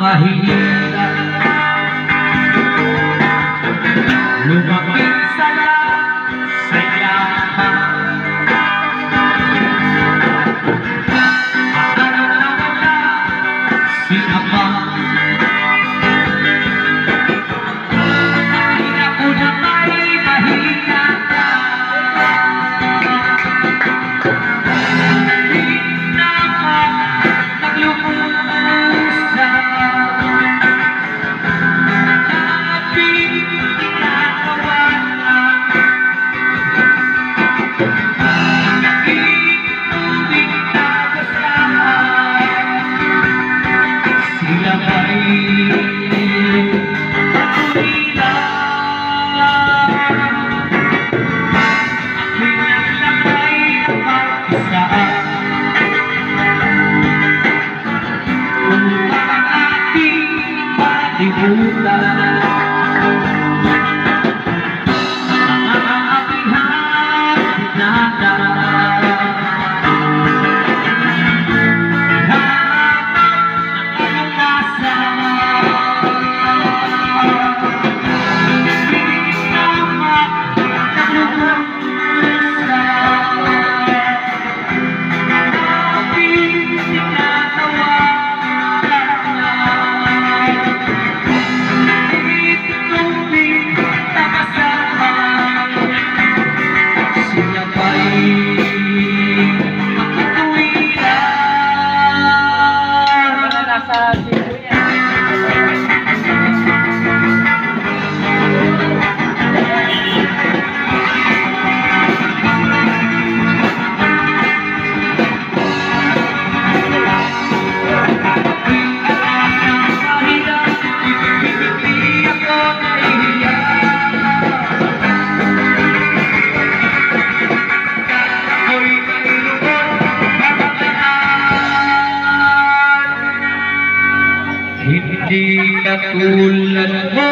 वाहिए Di katulad mo,